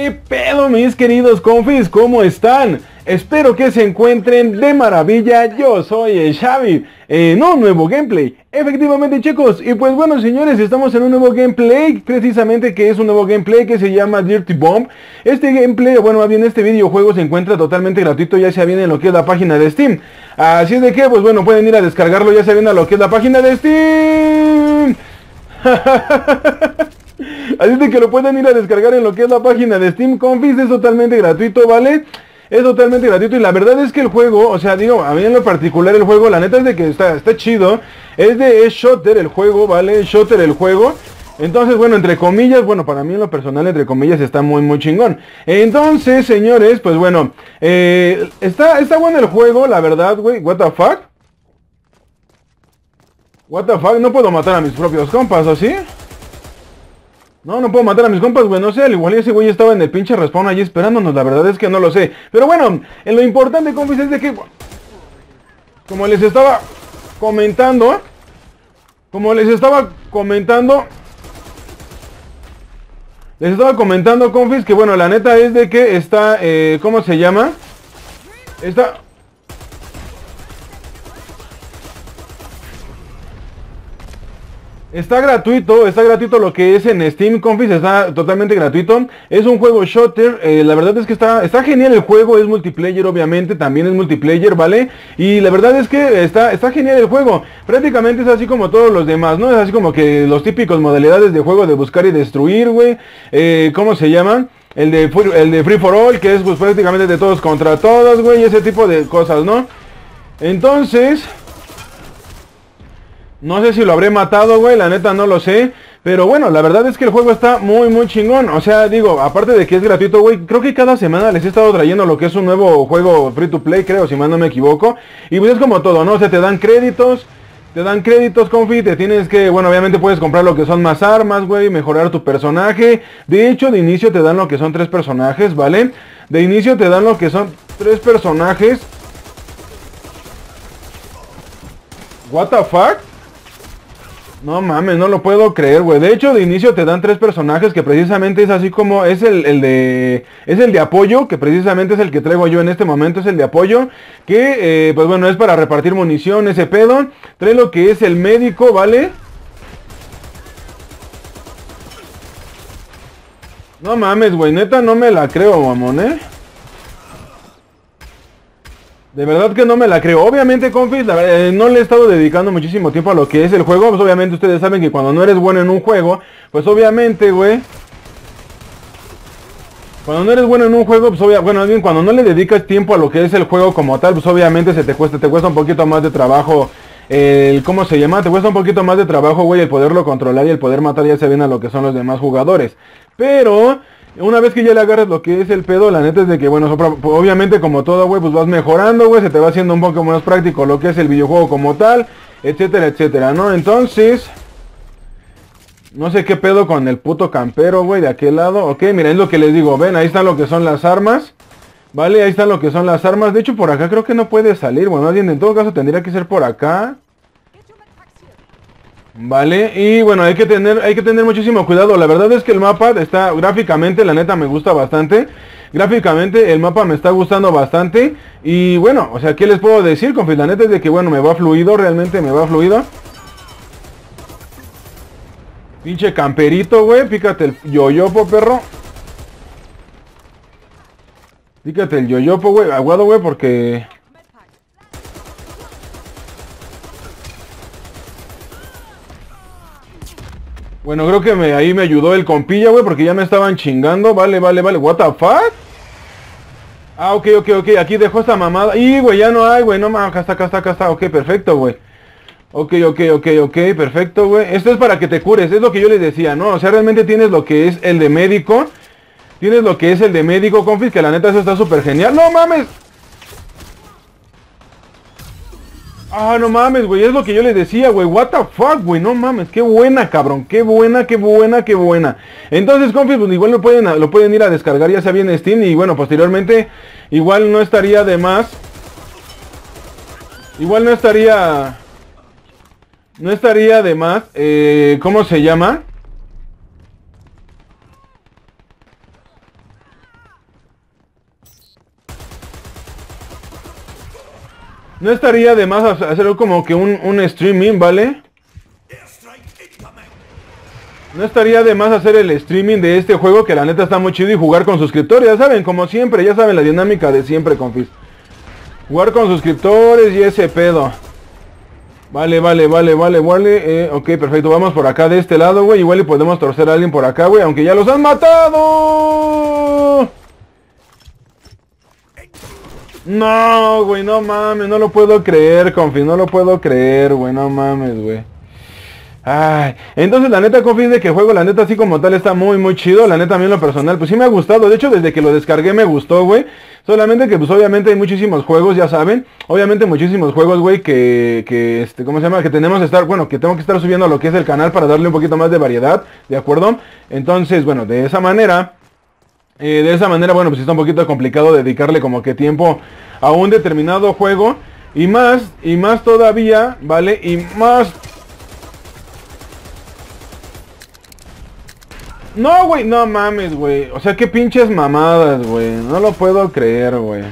¿Qué pedo mis queridos confis? ¿Cómo están? Espero que se encuentren de maravilla. Yo soy el Xavi en un nuevo gameplay. Efectivamente chicos, y pues bueno señores, estamos en un nuevo gameplay, precisamente que es un nuevo gameplay que se llama Dirty Bomb. Este gameplay, bueno más bien este videojuego se encuentra totalmente gratuito, ya sea bien en lo que es la página de Steam. Así es de que, pues bueno, pueden ir a descargarlo ya sea bien a lo que es la página de Steam. Así de que lo pueden ir a descargar en lo que es la página de Steam Confis, es totalmente gratuito, ¿vale? Es totalmente gratuito y la verdad es que el juego, o sea, digo, a mí en lo particular el juego, la neta es de que está, está chido. Es de Shotter el juego, ¿vale? Shotter el juego. Entonces, bueno, entre comillas, bueno, para mí en lo personal, entre comillas, está muy, muy chingón. Entonces, señores, pues bueno, eh, está, está bueno el juego, la verdad, güey. What the fuck? What the fuck? No puedo matar a mis propios compas, ¿o sí? No, no puedo matar a mis compas, güey, no sé, al igual ese güey estaba en el pinche respawn allí esperándonos, la verdad es que no lo sé. Pero bueno, en lo importante, confis, es de que, como les estaba comentando, como les estaba comentando, les estaba comentando, confis, que bueno, la neta es de que está, eh, ¿cómo se llama? Está... Está gratuito, está gratuito lo que es en Steam Confis, está totalmente gratuito. Es un juego shooter, eh, la verdad es que está, está genial el juego, es multiplayer obviamente, también es multiplayer, ¿vale? Y la verdad es que está, está genial el juego. Prácticamente es así como todos los demás, ¿no? Es así como que los típicos modalidades de juego de buscar y destruir, güey. Eh, ¿Cómo se llaman? El de, el de Free for All, que es pues prácticamente de todos contra todos, güey, ese tipo de cosas, ¿no? Entonces... No sé si lo habré matado, güey, la neta no lo sé. Pero bueno, la verdad es que el juego está muy, muy chingón. O sea, digo, aparte de que es gratuito, güey, creo que cada semana les he estado trayendo lo que es un nuevo juego free to play, creo, si mal no me equivoco. Y pues es como todo, ¿no? O sea, te dan créditos. Te dan créditos, confi, te tienes que, bueno, obviamente puedes comprar lo que son más armas, güey, mejorar tu personaje. De hecho, de inicio te dan lo que son tres personajes, ¿vale? De inicio te dan lo que son tres personajes. What the fuck? No mames, no lo puedo creer, güey. De hecho, de inicio te dan tres personajes que precisamente es así como es el, el, de es el de apoyo, que precisamente es el que traigo yo en este momento, es el de apoyo, que eh, pues bueno, es para repartir munición, ese pedo. Trae lo que es el médico, ¿vale? No mames, güey, neta no me la creo, mamón, ¿eh? De verdad que no me la creo. Obviamente, confis, la eh, no le he estado dedicando muchísimo tiempo a lo que es el juego. Pues obviamente ustedes saben que cuando no eres bueno en un juego, pues obviamente, güey. Cuando no eres bueno en un juego, pues obviamente, bueno, bien, cuando no le dedicas tiempo a lo que es el juego como tal, pues obviamente se te cuesta, te cuesta un poquito más de trabajo. El, ¿cómo se llama? Te cuesta un poquito más de trabajo, güey, el poderlo controlar y el poder matar ya se bien a lo que son los demás jugadores. Pero, una vez que ya le agarras lo que es el pedo, la neta es de que, bueno, obviamente como todo, güey, pues vas mejorando, güey, se te va haciendo un poco más práctico lo que es el videojuego como tal, etcétera, etcétera, ¿no? Entonces, no sé qué pedo con el puto campero, güey, de aquel lado. Ok, miren, es lo que les digo, ven, ahí están lo que son las armas. Vale, ahí están lo que son las armas. De hecho, por acá creo que no puede salir. Bueno, alguien en todo caso tendría que ser por acá. Vale, y bueno, hay que tener hay que tener muchísimo cuidado. La verdad es que el mapa está gráficamente, la neta me gusta bastante. Gráficamente el mapa me está gustando bastante. Y bueno, o sea, ¿qué les puedo decir? Con la neta es de que bueno, me va fluido, realmente me va fluido. Pinche camperito, güey. Pícate el yoyopo, perro. Pícate el yoyopo, güey. Aguado, güey, porque... Bueno, creo que ahí me ayudó el compilla, güey, porque ya me estaban chingando. Vale, vale, vale. What the fuck? Ah, ok, ok, ok. Aquí dejó esta mamada. Y, güey, ya no hay, güey. No mames, acá está, acá está, acá está. Ok, perfecto, güey. Ok, ok, ok, ok, perfecto, güey. Esto es para que te cures, es lo que yo les decía, ¿no? O sea, realmente tienes lo que es el de médico. Tienes lo que es el de médico, confis, que la neta eso está súper genial. ¡No mames! Ah, no mames, güey, es lo que yo les decía, güey. What the fuck, güey, no mames, qué buena, cabrón. Qué buena, qué buena, qué buena. Entonces, confis, pues igual lo pueden, lo pueden ir a descargar ya sea bien en Steam. Y bueno, posteriormente, igual no estaría de más. Igual no estaría... No estaría de más, eh, ¿cómo se llama? No estaría de más hacer como que un, un streaming, ¿vale? No estaría de más hacer el streaming de este juego que la neta está muy chido y jugar con suscriptores, ya saben, como siempre, ya saben la dinámica de siempre, confis. Jugar con suscriptores y ese pedo. Vale, vale, vale, vale, vale. Eh, ok, perfecto. Vamos por acá de este lado, güey. Igual y podemos torcer a alguien por acá, güey. Aunque ya los han matado. No, güey, no mames. No lo puedo creer, confi. No lo puedo creer, güey. No mames, güey. Ay, entonces la neta confío de que juego, la neta así como tal está muy muy chido, la neta a mí lo personal, pues sí me ha gustado, de hecho desde que lo descargué me gustó, güey, solamente que pues obviamente hay muchísimos juegos, ya saben, obviamente muchísimos juegos, güey, que, que, este, ¿cómo se llama? Que tenemos que estar, bueno, que tengo que estar subiendo a lo que es el canal para darle un poquito más de variedad, ¿de acuerdo? Entonces, bueno, de esa manera, eh, de esa manera, bueno, pues está un poquito complicado dedicarle como que tiempo a un determinado juego, y más, y más todavía, ¿vale? Y más No, güey, no mames, güey. O sea, qué pinches mamadas, güey. No lo puedo creer, güey.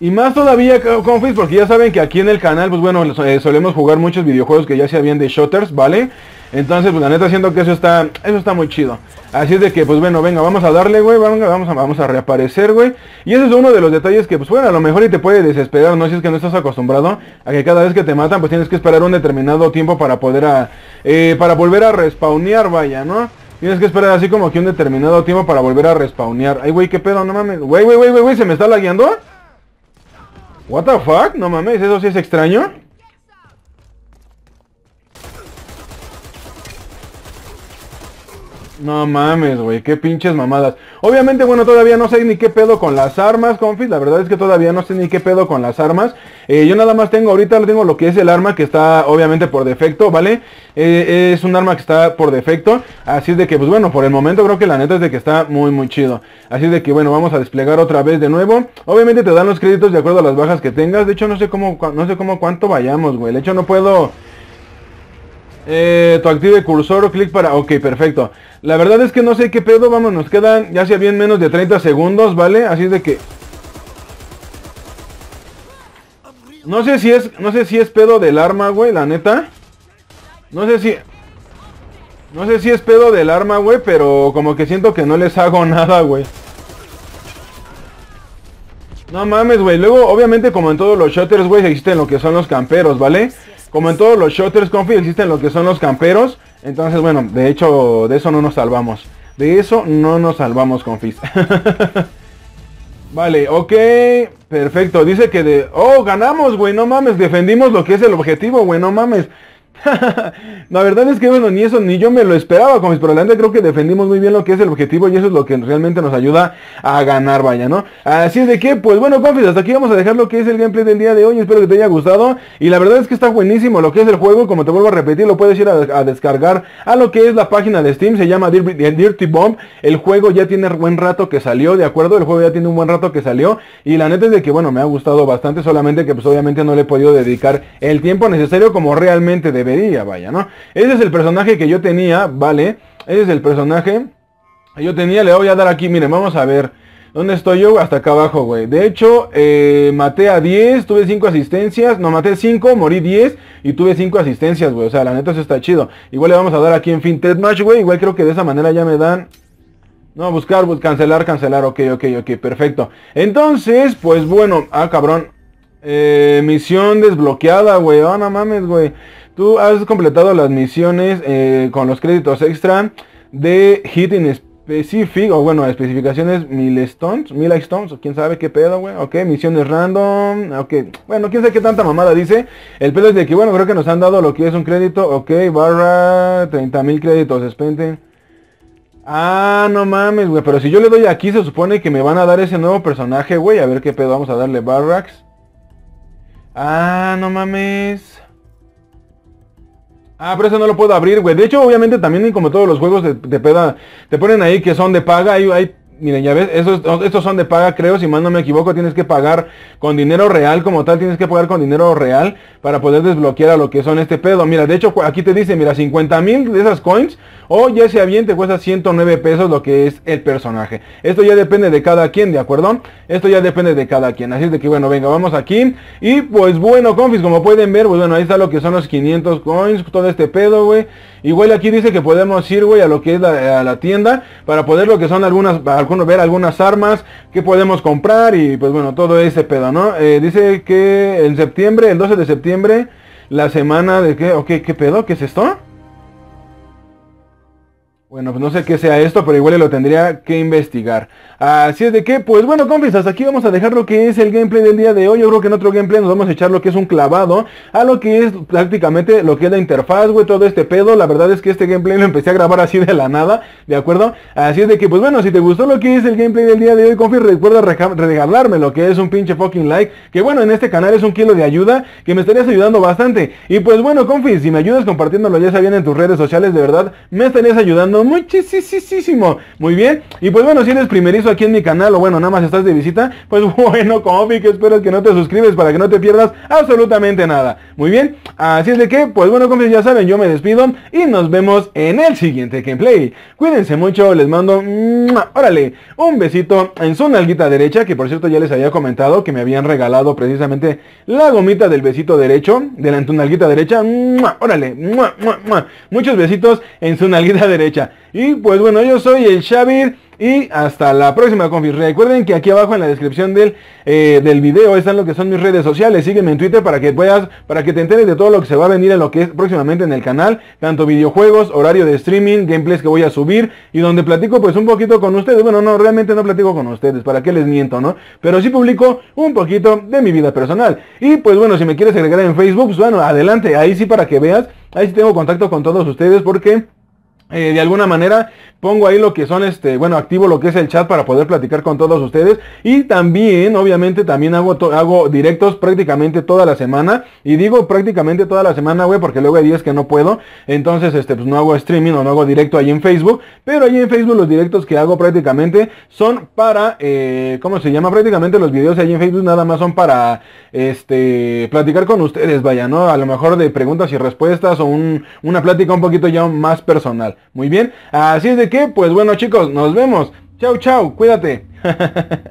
Y más todavía, Confis, porque ya saben que aquí en el canal, pues bueno, eh, solemos jugar muchos videojuegos que ya se habían de shooters, ¿vale? Entonces, pues la neta siento que eso está, eso está muy chido. Así es de que, pues bueno, venga, vamos a darle, güey, vamos a, vamos a reaparecer, güey. Y ese es uno de los detalles que, pues bueno, a lo mejor y te puede desesperar, ¿no? Si es que no estás acostumbrado a que cada vez que te matan, pues tienes que esperar un determinado tiempo para poder a, eh, para volver a respawnear, vaya, ¿no? Tienes que esperar así como que un determinado tiempo para volver a respawnear. Ay, güey, qué pedo, no mames. Güey, güey, güey, güey, ¿se me está lagueando? What the fuck? No mames, eso sí es extraño. No mames, güey, qué pinches mamadas. Obviamente, bueno, todavía no sé ni qué pedo con las armas, confis. La verdad es que todavía no sé ni qué pedo con las armas. Eh, yo nada más tengo, ahorita tengo lo que es el arma que está obviamente por defecto, ¿vale? Eh, es un arma que está por defecto. Así es de que, pues bueno, por el momento creo que la neta es de que está muy, muy chido. Así es de que, bueno, vamos a desplegar otra vez de nuevo. Obviamente te dan los créditos de acuerdo a las bajas que tengas. De hecho, no sé cómo, no sé cómo cuánto vayamos, güey. De hecho, no puedo... Eh, tu active cursor o clic para... Ok, perfecto. La verdad es que no sé qué pedo, vamos, nos quedan ya sea bien menos de 30 segundos, ¿vale? Así de que... No sé si es, no sé si es pedo del arma, güey, la neta. No sé si... No sé si es pedo del arma, güey, pero como que siento que no les hago nada, güey. No mames, güey. Luego, obviamente, como en todos los shooters, güey, existen lo que son los camperos, ¿vale? Como en todos los shooters, confi, existen lo que son los camperos. Entonces, bueno, de hecho, de eso no nos salvamos. De eso no nos salvamos, confis. vale, ok. Perfecto. Dice que de... Oh, ganamos, güey. No mames. Defendimos lo que es el objetivo, güey. No mames. la verdad es que bueno, ni eso ni yo me lo esperaba con mis pero creo que defendimos muy bien lo que es el objetivo y eso es lo que realmente nos ayuda a ganar, vaya, ¿no? Así es de que, pues bueno, confis, hasta aquí vamos a dejar lo que es el gameplay del día de hoy, espero que te haya gustado y la verdad es que está buenísimo lo que es el juego, como te vuelvo a repetir, lo puedes ir a, descargar a lo que es la página de Steam, se llama Dirty Bomb, el juego ya tiene buen rato que salió, ¿de acuerdo? El juego ya tiene un buen rato que salió y la neta es de que, bueno, me ha gustado bastante, solamente que pues obviamente no le he podido dedicar el tiempo necesario como realmente debe vaya, ¿no? Ese es el personaje que yo tenía, ¿vale? Ese es el personaje que yo tenía, le voy a dar aquí, miren, vamos a ver. ¿Dónde estoy yo? Hasta acá abajo, güey. De hecho, eh, maté a 10, tuve 5 asistencias. No, maté 5, morí 10 y tuve 5 asistencias, güey. O sea, la neta eso está chido. Igual le vamos a dar aquí en fin Match, güey. Igual creo que de esa manera ya me dan... No, buscar, cancelar, cancelar. Ok, ok, ok, perfecto. Entonces, pues bueno. Ah, cabrón. Eh, misión desbloqueada, güey. Oh, no mames, güey. Tú has completado las misiones eh, con los créditos extra de Hit in Specific, o bueno, especificaciones milestones, milestones, o quién sabe qué pedo, güey. Ok, misiones random, ok. Bueno, quién sabe qué tanta mamada dice. El pedo es de que, bueno, creo que nos han dado lo que es un crédito. Ok, barra 30 mil créditos, spenden. Ah, no mames, güey. Pero si yo le doy aquí, se supone que me van a dar ese nuevo personaje, güey. A ver qué pedo. Vamos a darle Barracks. Ah, no mames. Ah, pero eso no lo puedo abrir, güey. De hecho, obviamente también como todos los juegos de, peda, te ponen ahí que son de paga. Hay, miren, ya ves, estos son de paga, creo, si mal no me equivoco, tienes que pagar con dinero real como tal, tienes que pagar con dinero real para poder desbloquear a lo que son este pedo. Mira, de hecho, aquí te dice, mira, 50 mil de esas coins o ya sea bien te cuesta 109 pesos lo que es el personaje. Esto ya depende de cada quien, ¿de acuerdo? Esto ya depende de cada quien. Así es de que bueno, venga, vamos aquí. Y pues bueno, confis, como pueden ver, pues bueno, ahí está lo que son los 500 coins, todo este pedo, güey. Igual aquí dice que podemos ir, güey, a lo que es la, a la tienda para poder lo que son algunas, algunos, ver algunas armas que podemos comprar y pues bueno, todo ese pedo, ¿no? Eh, dice que en septiembre, el 12 de septiembre, la semana de que, ok, ¿qué pedo? ¿Qué es esto? Bueno, pues no sé qué sea esto, pero igual lo tendría que investigar. Así es de que, pues bueno, compis, hasta aquí vamos a dejar lo que es el gameplay del día de hoy. Yo creo que en otro gameplay nos vamos a echar lo que es un clavado a lo que es prácticamente lo que es la interfaz, güey, todo este pedo. La verdad es que este gameplay lo empecé a grabar así de la nada, ¿de acuerdo? Así es de que, pues bueno, si te gustó lo que es el gameplay del día de hoy, confis, recuerda regalarme lo que es un pinche fucking like. Que bueno, en este canal es un kilo de ayuda, que me estarías ayudando bastante. Y pues bueno, confis, si me ayudas compartiéndolo ya sabían en tus redes sociales, de verdad, me estarías ayudando muchísimo. Muy bien. Y pues bueno, si eres primerizo aquí en mi canal o bueno, nada más estás de visita, pues bueno, Confi, que espero que no te suscribes para que no te pierdas absolutamente nada. Muy bien, así es de que, pues bueno, Confi, ya saben, yo me despido y nos vemos en el siguiente gameplay. Cuídense mucho, les mando, órale, un besito en su nalguita derecha, que por cierto ya les había comentado que me habían regalado precisamente la gomita del besito derecho, de la nalguita derecha, órale, muchos besitos en su nalguita derecha. Y pues bueno, yo soy el Xavi. Y hasta la próxima, confis. Recuerden que aquí abajo en la descripción del, eh, del video están lo que son mis redes sociales. Sígueme en Twitter para que puedas, para que te enteres de todo lo que se va a venir en lo que es próximamente en el canal. Tanto videojuegos, horario de streaming, gameplays que voy a subir. Y donde platico pues un poquito con ustedes. Bueno, no, realmente no platico con ustedes. ¿Para qué les miento, no? Pero sí publico un poquito de mi vida personal. Y pues bueno, si me quieres agregar en Facebook, pues bueno, adelante. Ahí sí para que veas. Ahí sí tengo contacto con todos ustedes porque... Eh, de alguna manera pongo ahí lo que son este bueno activo lo que es el chat para poder platicar con todos ustedes. Y también obviamente también hago hago directos prácticamente toda la semana. Y digo prácticamente toda la semana güey porque luego hay días que no puedo. Entonces este pues no hago streaming o no hago directo ahí en Facebook. Pero ahí en Facebook los directos que hago prácticamente son para eh, cómo se llama prácticamente los videos ahí en Facebook nada más son para este platicar con ustedes vaya no a lo mejor de preguntas y respuestas o un, una plática un poquito ya más personal. Muy bien, así es de que, pues bueno chicos, nos vemos. Chau, chau, cuídate.